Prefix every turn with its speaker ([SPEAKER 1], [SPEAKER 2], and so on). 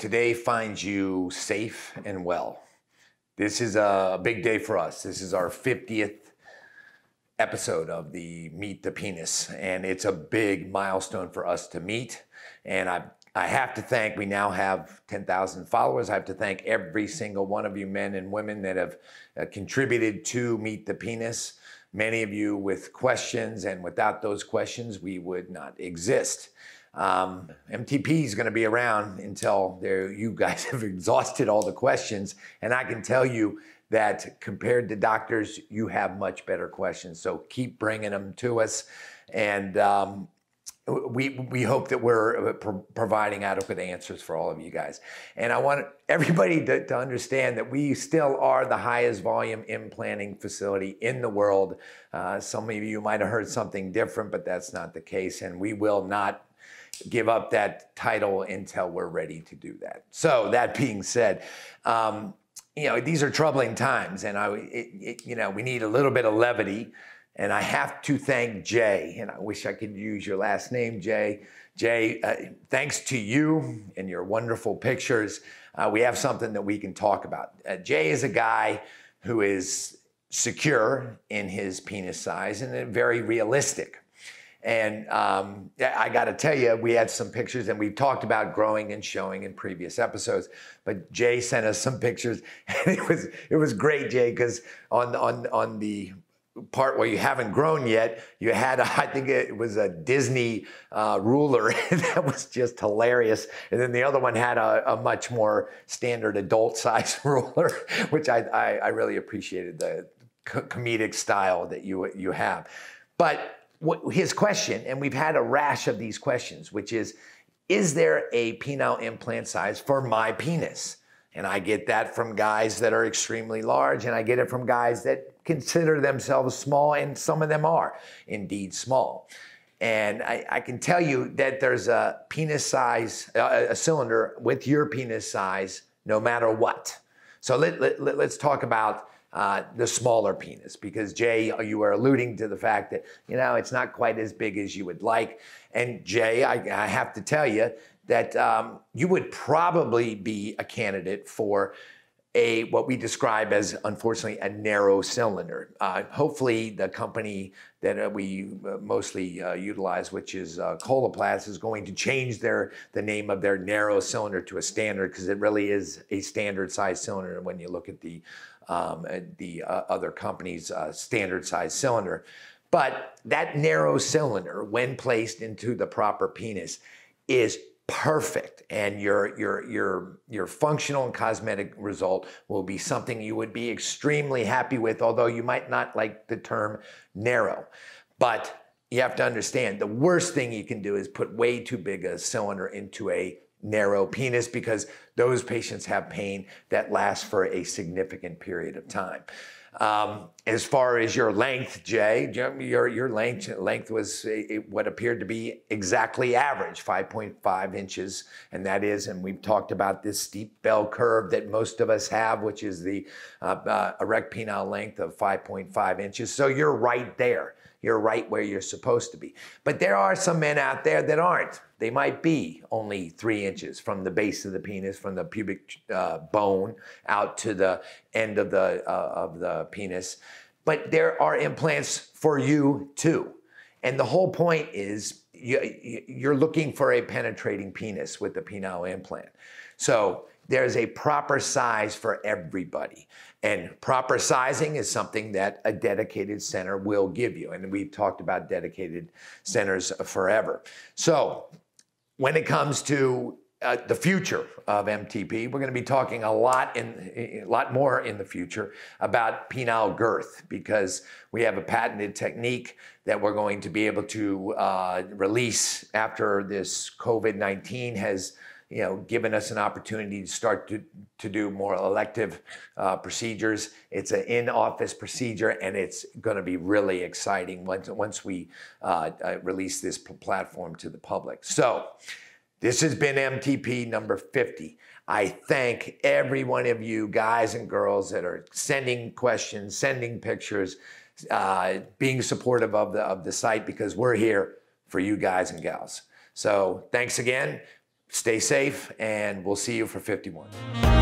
[SPEAKER 1] finds you safe and well. This is a big day for us. This is our 50th episode of the Meet the Penis, and it's a big milestone for us to meet. And I, I have to thank, we now have 10,000 followers. I have to thank every single one of you men and women that have uh, contributed to Meet the Penis. Many of you with questions, and without those questions, we would not exist. Um, MTP is going to be around until there you guys have exhausted all the questions. And I can tell you that compared to doctors, you have much better questions. So keep bringing them to us. And um, we, we hope that we're pro- providing adequate answers for all of you guys. And I want everybody to, to understand that we still are the highest volume implanting facility in the world. Uh, some of you might have heard something different, but that's not the case. And we will not give up that title until we're ready to do that. So that being said, um, you know these are troubling times, and I, it, it, you know, we need a little bit of levity. And I have to thank Jay, and I wish I could use your last name, Jay. Jay, uh, thanks to you and your wonderful pictures, uh, we have something that we can talk about. Uh, Jay is a guy who is secure in his penis size and very realistic. And um, I got to tell you, we had some pictures, and we've talked about growing and showing in previous episodes. But Jay sent us some pictures, and it was it was great, Jay, because on on on the part where you haven't grown yet, you had a, I think it was a Disney uh, ruler that was just hilarious, and then the other one had a, a much more standard adult size ruler, which I, I, I really appreciated the comedic style that you you have, but his question, and we've had a rash of these questions, which is, is there a penile implant size for my penis? And I get that from guys that are extremely large, and I get it from guys that consider themselves small, and some of them are indeed small. And I, I can tell you that there's a penis size, uh, a cylinder with your penis size, no matter what. So let, let, let's talk about uh, the smaller penis because Jay, you were alluding to the fact that you know it's not quite as big as you would like. And Jay, I, I have to tell you that um, you would probably be a candidate for a what we describe as unfortunately a narrow cylinder. Uh, hopefully, the company that uh, we uh, mostly uh, utilize, which is uh, Coloplast, is going to change their the name of their narrow cylinder to a standard because it really is a standard size cylinder when you look at the um, the uh, other company's standard size cylinder. But that narrow cylinder, when placed into the proper penis, is perfect and your your your your functional and cosmetic result will be something you would be extremely happy with although you might not like the term narrow but you have to understand the worst thing you can do is put way too big a cylinder into a narrow penis because those patients have pain that lasts for a significant period of time. Um, as far as your length, Jay, your, your length, length was what appeared to be exactly average, 5.5 inches. And that is, and we've talked about this steep bell curve that most of us have, which is the uh, uh, erect penile length of 5.5 inches. So you're right there. You're right where you're supposed to be. But there are some men out there that aren't. They might be only three inches from the base of the penis, from the pubic uh, bone out to the end of the uh, of the penis. But there are implants for you too, and the whole point is you, you're looking for a penetrating penis with the penile implant. So there's a proper size for everybody. And proper sizing is something that a dedicated center will give you. And we've talked about dedicated centers forever. So when it comes to uh, the future of MTP, we're going to be talking a lot in a lot more in the future about penile girth because we have a patented technique that we're going to be able to uh, release after this COVID-19 has you know, given us an opportunity to start to, to do more elective uh, procedures. It's an in-office procedure, and it's going to be really exciting once, once we uh, uh, release this platform to the public. So this has been MTP number 50. I thank every one of you guys and girls that are sending questions, sending pictures, uh, being supportive of the, of the site because we're here for you guys and gals. So thanks again stay safe, and we'll see you for 51.